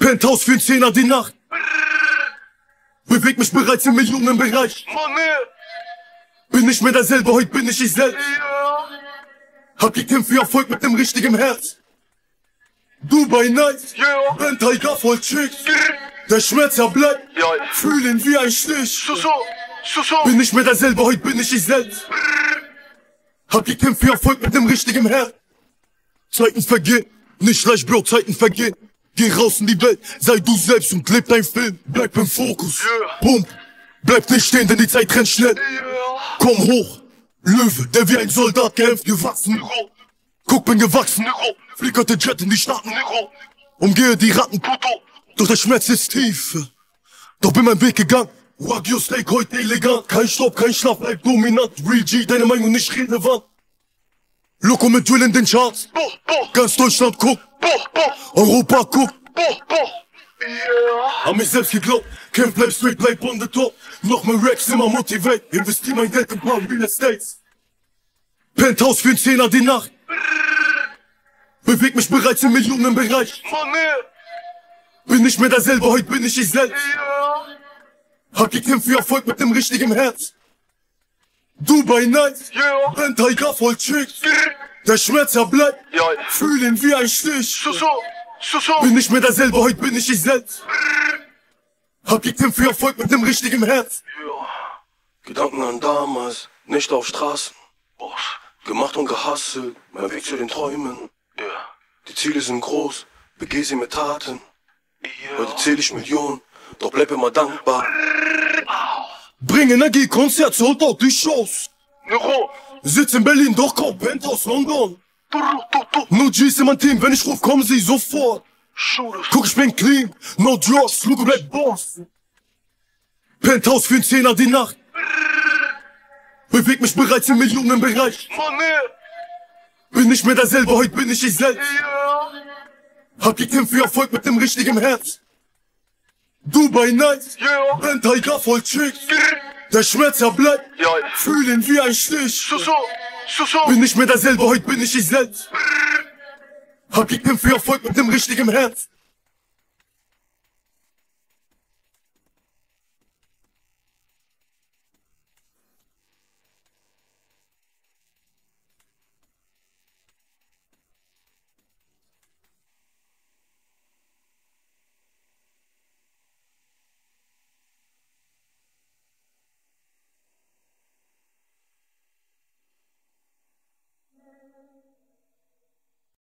Penthouse für ein Zehner die Nacht. Beweg mich bereits im Millionenbereich. Bin nicht mehr derselbe, heute bin ich ich selbst. Hab gekämpft wie Erfolg mit dem richtigen Herz. Dubai Nights, Yeah. Ben Tiger voll Chicks. Der Schmerz erbleibt, Ja. fühlen wie ein Stich. Bin nicht mehr derselbe, heute bin ich ich selbst. Hab gekämpft für Erfolg mit dem richtigen Herz. Zeiten vergehen, nicht leicht, Bro, Zeiten vergehen. Geh raus in die Welt, sei du selbst und leb dein Film. Bleib im Fokus. Pump, bleib nicht stehen, denn die Zeit rennt schnell. Komm hoch, Löwe, der wie ein Soldat kämpft, gewachsen. Guck, bin gewachsen. Flickerte Jet in die Staaten. Umgehe die Ratten, doch der Schmerz ist tief. Doch bin mein Weg gegangen. Wagyu Steak heute elegant. Kein Stopp, kein Schlaf, bleib dominant. Real G, deine Meinung nicht relevant. Loco mit Drill in den Charts. Ganz Deutschland guckt, Europa. Yeah. An mich selbst geglaubt. Kämpf, bleib straight, bleib on the top. Noch mehr Racks, immer motivate. Investier mein Geld in paar Real Estates. Penthouse für ein Zehner die Nacht. Beweg mich bereits im Millionenbereich. Bin nicht mehr derselbe, heute bin ich ich selbst. Hab gekämpft für Erfolg mit dem richtigen Herz. Dubai Nights, Yeah. Ben Tiger voll Chicks. Der Schmerz erbleibt, Ja. fühlen wie ein Stich. Susu, Susu. Bin nicht mehr derselbe, heute bin ich ich selbst. Hab gekämpft für Erfolg mit dem richtigen Herz. Gedanken an damals, nicht auf Straßen. Boss. Gemacht und gehasselt, mein Weg zu den Träumen. Yeah. Die Ziele sind groß, begeh sie mit Taten. Heute Yeah. zähl ich Millionen, doch bleib immer dankbar. Bring Energie, Konzert, sold out die Shows. Nero. Sitz in Berlin, doch kaum Penthouse London. Turu, tu, tu. No G's in mein Team, wenn ich ruf, kommen sie sofort. Shooters. Guck, ich bin clean, no drugs, Luke Black Boss. Penthouse für ein Zehner die Nacht. Beweg mich bereits im Millionenbereich. Money. Bin nicht mehr derselbe, heute bin ich ich selbst. Hab gekämpft für Erfolg mit dem richtigen Herz. Dubai Nights, Yeah. Tiger voll Chicks. Der Schmerz erbleibt, Ja. fühlen wie ein Stich. Susu, Susu. Bin nicht mehr derselbe, heute bin ich ich selbst. Hab gekämpft für Erfolg mit dem richtigen Herz.